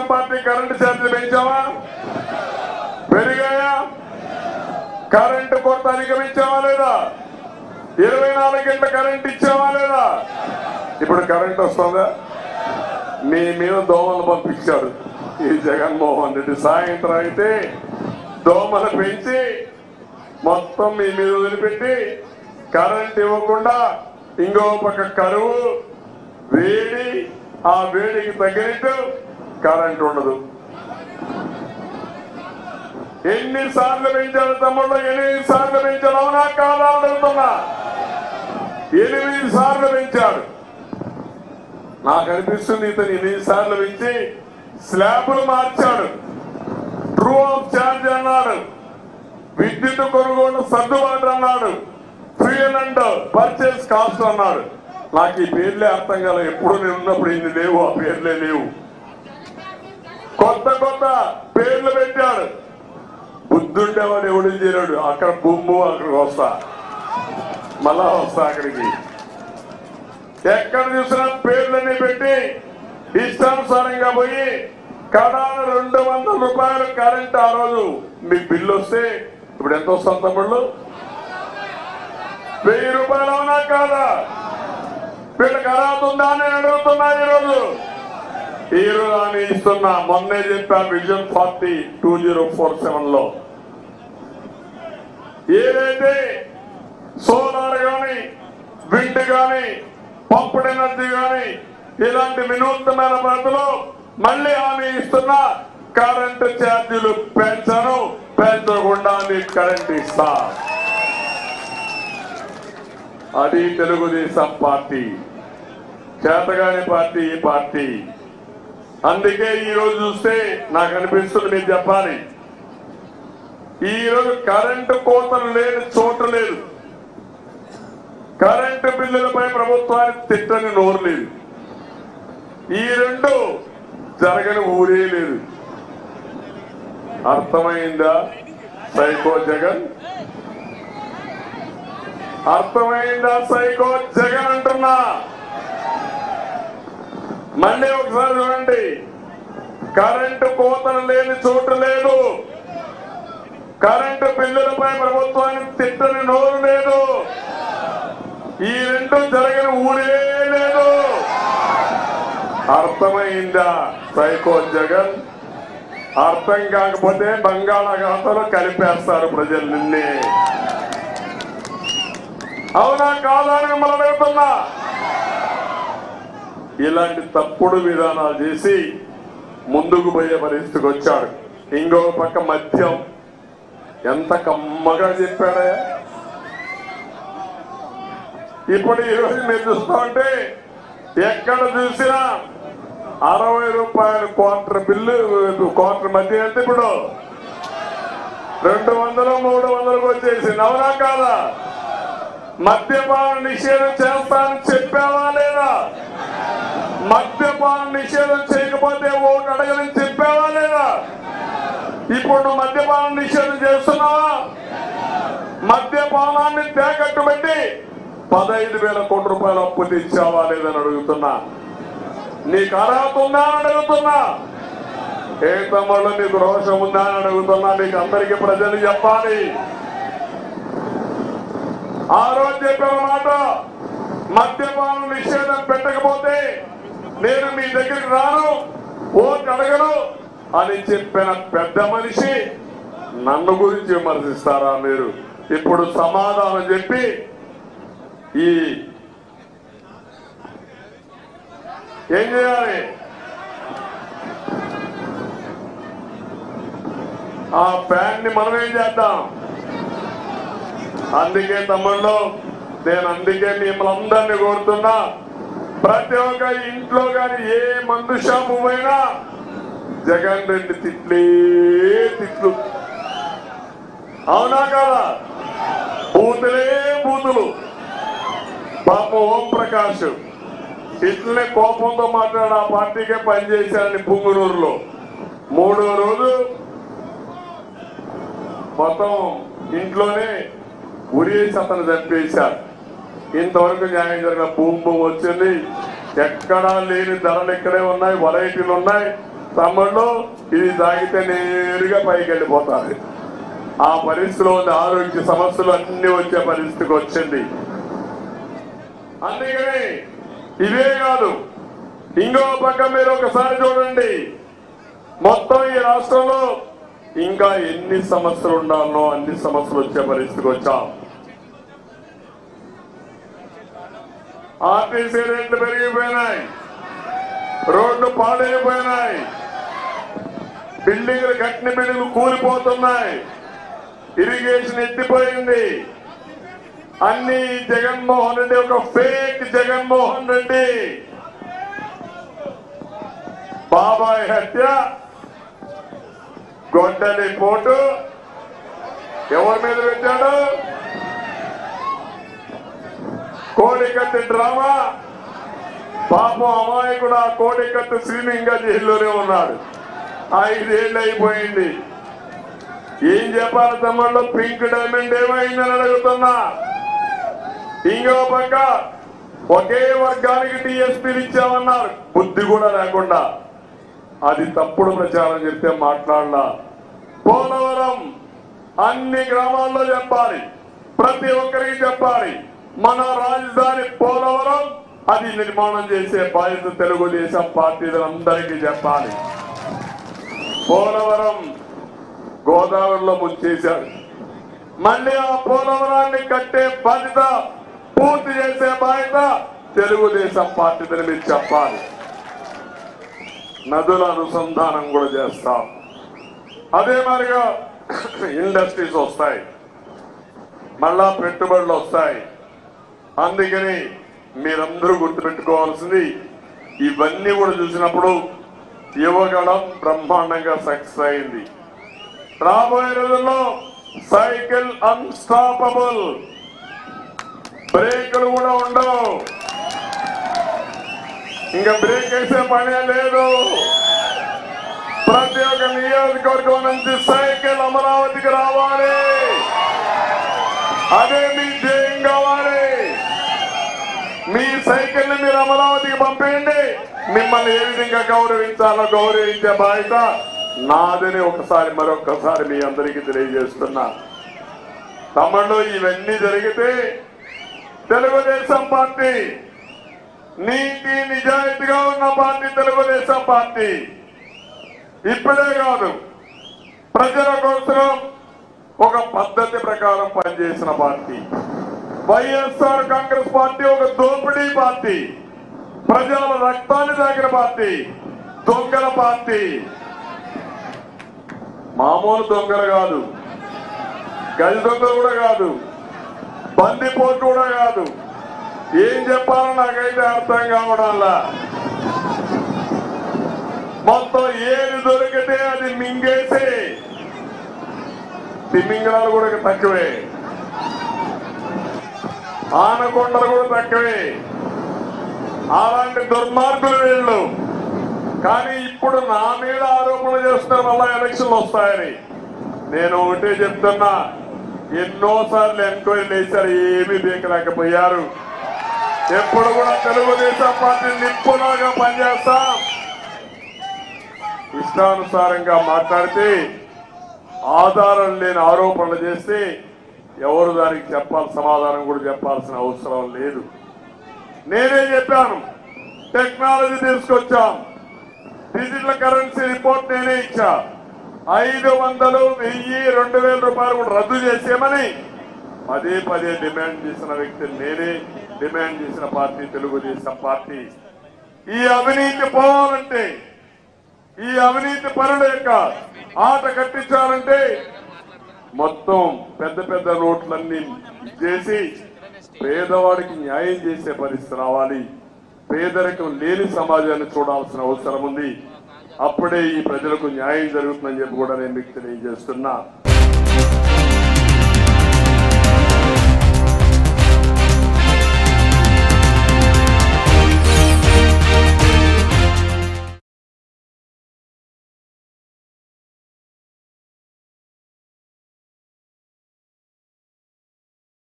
Telugu Desam party current ఛార్జీలు పెంచావా? పెరిగాయా? Current కొరత అధిగమించావా లేదా? ఇరవై నాలుగు గంటల కరెంట్ ఇచ్చావా లేదా? ఇప్పుడు కరెంట్ వస్తుందా? మీ మీద దోమలు పంపించారు ఈ జగన్మోహన్ రెడ్డి. సాయంత్రం అయితే దోమలు పెంచి మొత్తం మీ మీద వదిలిపెట్టి కరెంట్ ఇవ్వకుండా ఇంకో పక్క కరువు వేడి ఆ వేడికి తగినట్టు కరెంట్ ఉండదు. ఎన్ని సార్లు పెంచాడు తమ్ముళ్ళు? ఎనిమిది సార్లు పెంచాడు అవునా కాదా అడుగుతున్నా. ఎనిమిది సార్లు పెంచాడు నాకు అనిపిస్తుంది ఇతను ఎనిమిది సార్లు పెంచి స్లాబ్లు మార్చాడు. ట్రూ ఆఫ్ ఛార్జ్ అన్నాడు. విద్యుత్ కొనుగోలు సర్దుబాటు అన్నాడు. ఫ్యూయల్ అండ్ పర్చేస్ కాస్ట్ అన్నాడు. నాకు ఈ పేర్లే అర్థం కాలే. ఎప్పుడు నేను ఉన్నప్పుడు ఇన్ని లేవు ఆ పేర్లే లేవు. కొత్త కొత్త పేర్లు పెట్టాడు. బుద్ధుండేవాడు ఎవడు చేరాడు అక్కడ బొమ్ము అక్కడికి వస్తా. మళ్ళా వస్తా అక్కడికి. ఎక్కడ చూసినా పేర్లన్నీ పెట్టి ఇష్టానుసారంగా పోయి కడాన రెండు వందల రూపాయలు కరెంట్ ఆ రోజు మీకు బిల్లు వస్తే ఇప్పుడు ఎంత వస్తుంది తమ్ముళ్ళు? వెయ్యి రూపాయలు అవునా కాదా? వీళ్ళకి అర్హత ఉందా అని అడుగుతున్నా ఈరోజు. ఈ రోజు అని ఇస్తున్నా మొన్నే చెప్పా vision forty two zero four సెవెన్లో ఏదైతే సోలార్ గాని విండ్ గాని పంపుడ్ ఎనర్జీ గాని ఇలాంటి వినూత్నమైన పద్ధతిలో మళ్ళీ హామీ ఇస్తున్న కరెంటు ఛార్జీలు పెంచను పెంచకుండా మీకు కరెంట్ ఇస్తా. అది తెలుగుదేశం పార్టీ చేతగాని పార్టీ ఈ పార్టీ. అందుకే ఈ రోజు చూస్తే నాకు అనిపిస్తుంది నేను చెప్పాలి. ఈ రోజు కరెంటు కోతలు లేని చోట లేదు. కరెంటు బిల్లులపై ప్రభుత్వానికి తిట్టని నోరు లేదు. ఈ రెండు జరగని ఊరే లేదు. అర్థమైందా? సైకో జగన్? అర్థమైందా సైకో జగన్ అంటున్నా? మళ్ళీ ఒకసారి చూడండి. కరెంటు కోతలు లేని చోటు లేదు. కరెంటు బిల్లులపై ప్రభుత్వానికి తిట్టని నోరు లేదు. ఈ రెండు జరిగిన ఊరే లేదు. అర్థమైందా? సైకో జగన్. అర్థం కాకపోతే బంగాళాఖాతంలో కలిపేస్తారు ప్రజలు నిన్నే. అవునా కాదా అని మిమ్మల్ని అడుగుతున్నా? ఇలాంటి తప్పుడు విధానాలు చేసి ముందుకు పోయే పరిస్థితికి వచ్చాడు. ఇంకో పక్క మద్యం. ఎంత కమ్మగా చెప్పాడే. ఇప్పుడు ఈ మీరు చూస్తామంటే ఎక్కడ చూసినా అరవై రూపాయలు క్వార్టర్ బిల్లు క్వార్టర్ మధ్య ఎంత ఇప్పుడు? రెండు వందలు మూడు వందలకు వచ్చేసి నవరా కాదా? మద్యపాన నిషేధం చేస్తానని చెప్పావా లేదా? మద్యపానం నిషేధం చేయకపోతే ఓటు అడగని చెప్పావా లేదా? ఇప్పుడు నువ్వు మద్యపానం నిషేధం చేస్తున్నావా? మద్యపానాన్ని తేకట్టు పెట్టి పదహైదు వేల కోట్ల రూపాయలు అప్పు తెచ్చావా లేదని అడుగుతున్నా. నీకు అర్హత ఉందా అని అడుగుతున్నా. ఏ తమ్ముళ్ళు నీకు రోషం ఉందా అని అడుగుతున్నా. నీకు అందరికీ ప్రజలు చెప్పాలి. ఆ రోజు చెప్పిన మాట మద్యపానం నిషేధం పెట్టకపోతే నేను మీ దగ్గర రాను. ఓటు అడగను అని చెప్పిన పెద్ద మనిషి నన్ను గురించి విమర్శిస్తారా మీరు? ఇప్పుడు సమాధానం చెప్పి ఈ ఏం చేయాలి? ఆ ఫ్యాన్ని మనం ఏం చేద్దాం? అందుకే తమ్ముళ్ళు నేను అందుకే మిమ్మల్ని అందరినీ కోరుతున్నా. ప్రతి ఒక్క ఇంట్లో కానీ ఏ మందు షాపు పోయినా జగన్ రెడ్డి తిట్లే తిట్లు. అవునా కదా? బూతులే బూతులు. పాప ఓం ప్రకాష్ ఇట్లనే కోపంతో మాట్లాడి ఆ పార్టీకే పనిచేశారని పుంగునూరులో మూడో రోజు మొత్తం ఇంట్లోనే ఉరేసి అతను చంపేశారు. ఇంతవరకు న్యాయం జరిగిన భూమి భూమి వచ్చింది. ఎక్కడా లేని ధరలు ఇక్కడే ఉన్నాయి వెరైటీలు ఉన్నాయి. తమ్ముళ్ళు ఇది తాగితే నేరుగా పైకి వెళ్ళిపోతారు. ఆ పరిస్థితిలో ఉన్న ఆరోగ్య సమస్యలు అన్ని వచ్చే పరిస్థితికి వచ్చింది. అందుకని ఇవే కాదు ఇంకో పక్క మీరు ఒకసారి చూడండి. మొత్తం ఈ రాష్ట్రంలో ఇంకా ఎన్ని సమస్యలు ఉండాలనో అన్ని సమస్యలు వచ్చే పరిస్థితికి వచ్చాం. ఆర్టీసీ రేట్లు పెరిగిపోయినాయి? రోడ్లు పాడైపోయినాయి. బిల్డింగ్లు కట్టిన బిల్డింగ్లు కూలిపోతున్నాయి. ఇరిగేషన్ ఎత్తిపోయింది. అన్ని జగన్మోహన్ రెడ్డి ఒక ఫేక్ జగన్మోహన్ రెడ్డి. బాబాయ్ హత్య గొడ్డలి పోటు. ఎవరి మీద పెట్టాడు? కోడికత్తి డ్రామా పాపం అమాయకుడు ఆ కోడికత్తి శ్రీని ఇంకా జైల్లోనే ఉన్నాడు. ఐదేళ్ళు అయిపోయింది. ఏం చెప్పాలి తమ్ముళ్ళు? పింక్ డైమండ్ ఏమైందని అడుగుతున్నా. ఇంకో పక్క ఒకే వర్గానికి టీఎస్పీలు ఇచ్చామన్నారు. బుద్ధి కూడా లేకుండా. అది తప్పుడు ప్రచారం చెప్తే మాట్లాడలా. పోలవరం అన్ని గ్రామాల్లో చెప్పాలి. ప్రతి ఒక్కరికి చెప్పాలి. మన రాజధాని పోలవరం అది నిర్మాణం చేసే బాధ్యత తెలుగుదేశం పార్టీలందరికీ చెప్పాలి. పోలవరం గోదావరిలో ముంచేశారు మళ్ళీ ఆ పోలవరాన్ని కట్టే బాధ్యత పూర్తి చేసే బాధ్యత తెలుగుదేశం పార్టీ మీరు చెప్పాలి. నదుల అనుసంధానం కూడా చేస్తాం. అదే మరిగా ఇండస్ట్రీస్ వస్తాయి. మళ్ళా పెట్టుబడులు వస్తాయి. అందుకని మీరందరూ గుర్తుపెట్టుకోవాల్సింది ఇవన్నీ కూడా చూసినప్పుడు యువగళం బ్రహ్మాండంగా సక్సెస్ అయింది. రాబోయే రోజుల్లో సైకిల్ అన్స్టాపబుల్ బ్రేకులు కూడా ఉండవు. ఇంకా బ్రేక్ వేసే పనే లేదు. ప్రతి ఒక్క నియోజకవర్గం నుంచి సైకిల్ అమరావతికి రావాలి. అదే మీ సైకిల్ మీరు అమరావతికి పంపేయండి. మిమ్మల్ని ఏ విధంగా గౌరవించాలో గౌరవించే బాధ్యత నాదని ఒకసారి మరొకసారి మీ అందరికీ తెలియజేస్తున్నా. తమ్ముళ్ళు ఇవన్నీ జరిగితే తెలుగుదేశం పార్టీ నీతి నిజాయితీగా ఉన్న పార్టీ తెలుగుదేశం పార్టీ. ఇప్పుడే కాదు ప్రజల కోసం ఒక పద్ధతి ప్రకారం పనిచేసిన పార్టీ. వైఎస్ఆర్ కాంగ్రెస్ పార్టీ ఒక దోపిడీ పార్టీ. ప్రజల రక్తాన్ని తాగిన పార్టీ. దొంగల పార్టీ. మామూలు దొంగలు కాదు. గది దొంగలు కూడా కాదు. బందిపోటు కూడా కాదు. ఏం చెప్పాలో నాకైతే అర్థం కావడంలా మొత్తం ఏది దొరికితే అది మింగేసి. తిమ్మింగళాలు కూడా తక్కువే. ఆనకొండలు కూడా తక్కువే. అలాంటి దుర్మార్గులు వీళ్ళు. కానీ ఇప్పుడు నా మీద ఆరోపణలు చేస్తున్నారు మళ్ళా ఎలక్షన్లు వస్తాయని. నేను ఒకటే చెప్తున్నా ఎన్నోసార్లు ఎంక్వైరీలు చేశారు ఏమీ బీకలేకపోయారు ఎప్పుడు కూడా తెలుగుదేశం పార్టీ నిప్పులాగా పనిచేస్తాం. ఇష్టానుసారంగా మాట్లాడితే ఆధారం లేని ఆరోపణలు చేస్తే ఎవరు దానికి చెప్పాలి సమాధానం కూడా చెప్పాల్సిన అవసరం లేదు. నేనే చెప్పాను టెక్నాలజీ తీసుకొచ్చాం. డిజిటల్ కరెన్సీ రిపోర్ట్ నేనే ఇచ్చా. ఐదు వందలు వెయ్యి రెండు వేల రూపాయలు కూడా రద్దు చేసేమని పదే పదే డిమాండ్ చేసిన వ్యక్తి నేనే డిమాండ్ చేసిన పార్టీ తెలుగుదేశం పార్టీ. ఈ అవినీతి పోవాలంటే ఈ అవినీతి పనుల యొక్క ఆట కట్టించాలంటే మొత్తం పెద్ద పెద్ద నోట్లన్నీ చేసి పేదవాడికి న్యాయం చేసే పరిస్థితి రావాలి. పేదరికం లేని సమాజాన్ని చూడాల్సిన అవసరం ఉంది. అప్పుడే ఈ ప్రజలకు న్యాయం జరుగుతుందని చెప్పి కూడా నేను మీకు తెలియజేస్తున్నా.